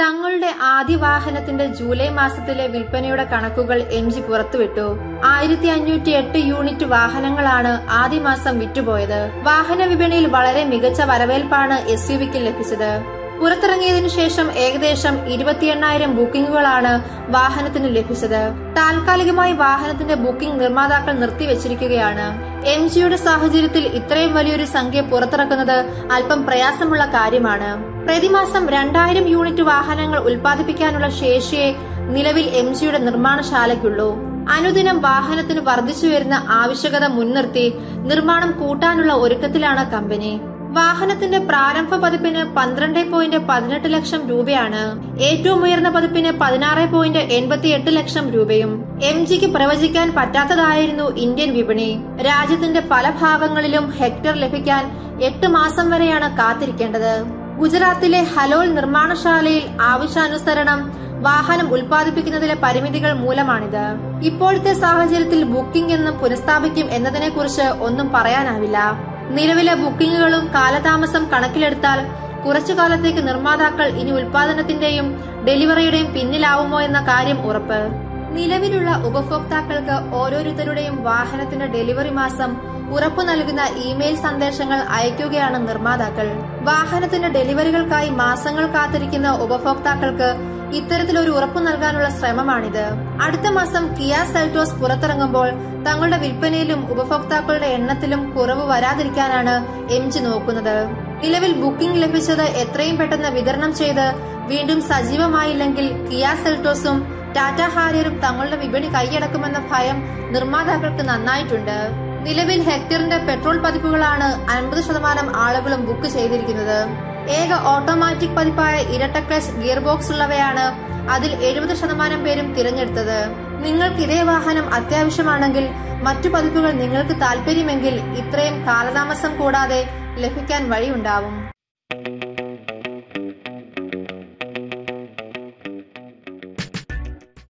തങ്ങളുടെ ആദ്യ വാഹനത്തിന്റെ ജൂലൈ മാസത്തിലെ വിൽപ്പനയുടെ കണക്കുകൾ എം ജി പുറത്തുവിട്ടു. ആയിരത്തി അഞ്ഞൂറ്റി എട്ട് യൂണിറ്റ് വാഹനങ്ങളാണ് ആദ്യ മാസം വിറ്റുപോയത്. വാഹന വിപണിയിൽ വളരെ മികച്ച വരവേൽപ്പാണ് എസ് യു വിക്ക് ലഭിച്ചത്. പുറത്തിറങ്ങിയതിനു ശേഷം ഏകദേശം ഇരുപത്തി എണ്ണായിരം ബുക്കിംഗുകളാണ് വാഹനത്തിന് ലഭിച്ചത്. താൽക്കാലികമായി വാഹനത്തിന്റെ ബുക്കിംഗ് നിർമ്മാതാക്കൾ നിർത്തിവച്ചിരിക്കുകയാണ്. എം ജിയുടെ സാഹചര്യത്തിൽ ഇത്രയും വലിയൊരു സംഖ്യ പുറത്തിറക്കുന്നത് അല്പം പ്രയാസമുള്ള കാര്യമാണ്. പ്രതിമാസം രണ്ടായിരം യൂണിറ്റ് വാഹനങ്ങൾ ഉൽപ്പാദിപ്പിക്കാനുള്ള ശേഷിയെ നിലവിൽ എം ജിയുടെ നിർമ്മാണശാലയ്ക്കുള്ളൂ. അനുദിനം വാഹനത്തിന് വർദ്ധിച്ചു വരുന്ന ആവശ്യകത മുൻനിർത്തി നിർമ്മാണം കൂട്ടാനുള്ള ഒരുക്കത്തിലാണ് കമ്പനി. വാഹനത്തിന്റെ പ്രാരംഭ പതിപ്പിന് പന്ത്രണ്ട് പോയിന്റ് പതിനെട്ട് ലക്ഷം രൂപയാണ്. ഏറ്റവും ഉയർന്ന പതിപ്പിന് പതിനാറ് പോയിന്റ് എൺപത്തിയെട്ട് ലക്ഷം രൂപയും എം ജിക്ക് പ്രവചിക്കാൻ പറ്റാത്തതായിരുന്നു ഇന്ത്യൻ വിപണി. രാജ്യത്തിന്റെ പല ഭാഗങ്ങളിലും ഹെക്ടർ ലഭിക്കാൻ എട്ട് മാസം വരെയാണ് കാത്തിരിക്കേണ്ടത്. ഗുജറാത്തിലെ ഹലോൾ നിർമ്മാണശാലയിൽ ആവശ്യാനുസരണം വാഹനം ഉൽപ്പാദിപ്പിക്കുന്നതിലെ പരിമിതികൾ മൂലമാണിത്. ഇപ്പോഴത്തെ സാഹചര്യത്തിൽ ബുക്കിംഗ് എന്നും പുനഃസ്ഥാപിക്കും എന്നതിനെക്കുറിച്ച് ഒന്നും പറയാനാവില്ല. നിലവിലെ ബുക്കിംഗുകളും കാലതാമസം കണക്കിലെടുത്താൽ കുറച്ചു കാലത്തേക്ക് നിർമ്മാതാക്കൾ ഇനി ഉൽപാദനത്തിന്റെയും ഡെലിവറിയുടെയും പിന്നിലാവുമോ എന്ന കാര്യം ഉറപ്പ്. നിലവിലുള്ള ഉപഭോക്താക്കൾക്ക് ഓരോരുത്തരുടെയും വാഹനത്തിന്റെ ഡെലിവറി മാസം ഉറപ്പു നൽകുന്ന ഇമെയിൽ സന്ദേശങ്ങൾ അയക്കുകയാണ് നിർമ്മാതാക്കൾ. വാഹനത്തിന്റെ ഡെലിവറികൾക്കായി മാസങ്ങൾ കാത്തിരിക്കുന്ന ഉപഭോക്താക്കൾക്ക് ഇത്തരത്തിലൊരു ഉറപ്പു നൽകാനുള്ള ശ്രമമാണിത്. അടുത്ത മാസം കിയ സെൽറ്റോസ് പുറത്തിറങ്ങുമ്പോൾ തങ്ങളുടെ വിൽപ്പനയിലും ഉപഭോക്താക്കളുടെ എണ്ണത്തിലും കുറവ് വരാതിരിക്കാനാണ് എം ജി നോക്കുന്നത്. നിലവിൽ ബുക്കിംഗ് ലഭിച്ചത് എത്രയും പെട്ടെന്ന് വിതരണം ചെയ്ത് വീണ്ടും സജീവമായില്ലെങ്കിൽ കിയ സെൽറ്റോസും ടാറ്റ ഹാരിയറും തങ്ങളുടെ വിപണി കൈയടക്കുമെന്ന ഭയം നിർമ്മാതാക്കൾക്ക് നന്നായിട്ടുണ്ട്. നിലവിൽ ഹെക്ടറിന്റെ പെട്രോൾ പതിപ്പുകളാണ് അൻപത് ശതമാനം ആളുകളും ബുക്ക് ചെയ്തിരിക്കുന്നത്. ഏക ഓട്ടോമാറ്റിക് പതിപ്പായ ഇരട്ട ക്ലച്ച് ഗിയർ ബോക്സ് ഉള്ളവയാണ് അതിൽ എഴുപത് ശതമാനം പേരും തിരഞ്ഞെടുത്തത്. നിങ്ങൾക്ക് ഇതേ വാഹനം അത്യാവശ്യമാണെങ്കിൽ മറ്റു പതിപ്പുകൾ നിങ്ങൾക്ക് താല്പര്യമെങ്കിൽ ഇത്രയും കാലതാമസം കൂടാതെ ലഭിക്കാൻ വഴിയുണ്ടാവും.